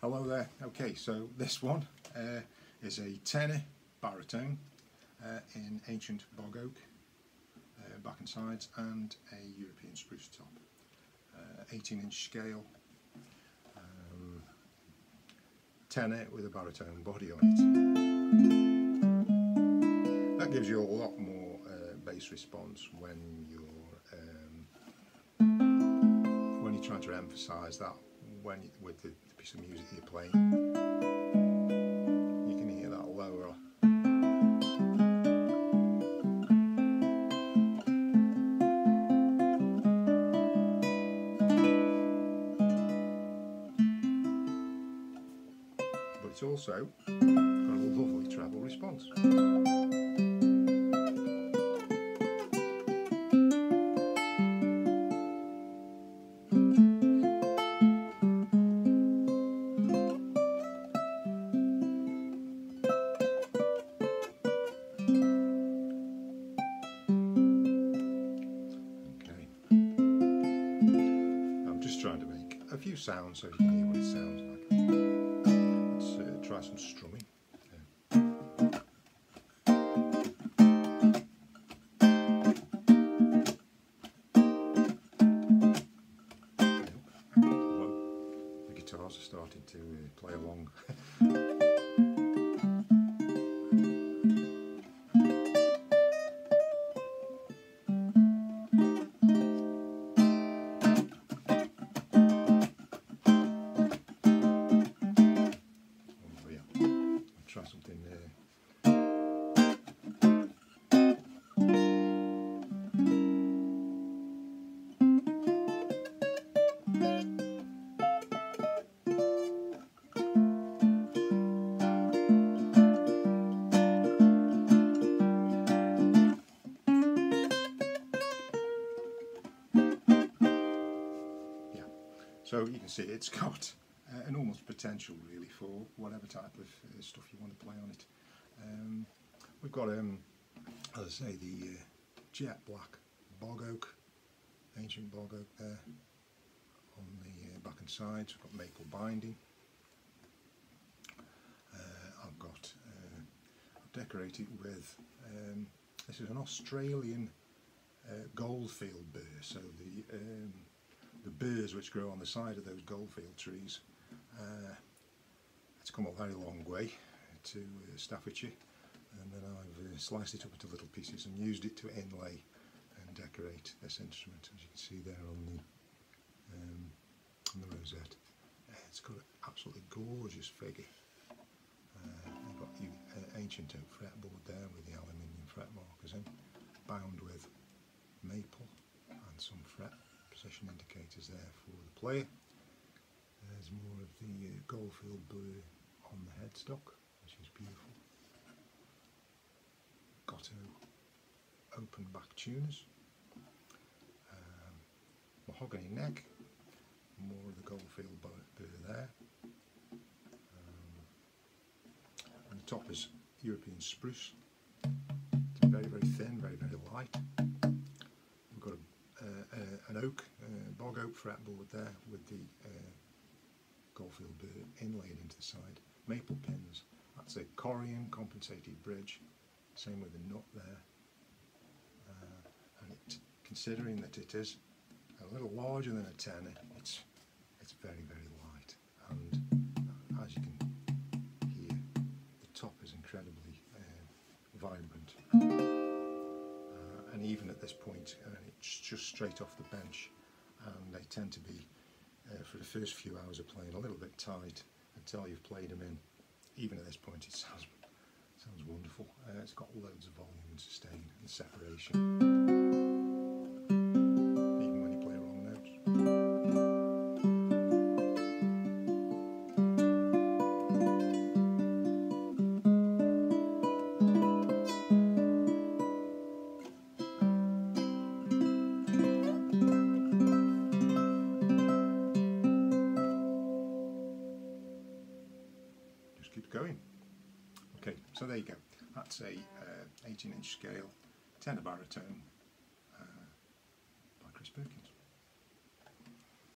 Hello there. Okay, so this one uh, is a tenor baritone uh, in ancient bog oak, uh, back and sides, and a European spruce top. Uh, 18 inch scale, um, tenor with a baritone body on it. That gives you a lot more uh, bass response when you're um, when you're trying to emphasise that when you, with the, piece of music you're playing. You can hear that lower. But it's also got a lovely treble response. Few sounds so you can hear what it sounds like. Let's uh, try some strumming. So you can see it's got uh, enormous potential really for whatever type of uh, stuff you want to play on it. Um, we've got, um, as I say, the uh, jet black bog oak, ancient bog oak there on the uh, back and sides. We've got maple binding. Uh, I've got uh, decorated with um, this is an Australian goldfield burr. So the um, the burrs which grow on the side of those goldfield trees uh, it's come a very long way to uh, Staffordshire and then I've uh, sliced it up into little pieces and used it to inlay and decorate this instrument as you can see there on the um, on the rosette. It's got an absolutely gorgeous figure. Uh, you've got the uh, ancient oak fretboard there with the aluminium fret markers in, bound with maple and some fret indicators there for the player. There's more of the uh, Goldfield blue on the headstock, which is beautiful. Got a open back tuners. Um, mahogany neck, more of the Goldfield blue there. Um, and the top is European spruce. It's very, very thin, very, very light. We've got a, uh, uh, an oak, uh, bog oak fretboard there with the uh, Goldfield burr inlaid into the side. Maple pins, that's a Corian compensated bridge, same with the nut there. Uh, and it, considering that it is a little larger than a tenor, it's, it's very, very light. And as you can hear, the top is incredibly uh, vibrant. Uh, and even at this point, uh, it's just straight off the bench, tend to be uh, for the first few hours of playing a little bit tight until you've played them in. Even at this point it sounds sounds wonderful. Uh, it's got loads of volume and sustain and separation. So there you go. That's a uh, 18 inch scale tenor baritone uh, by Chris Perkins.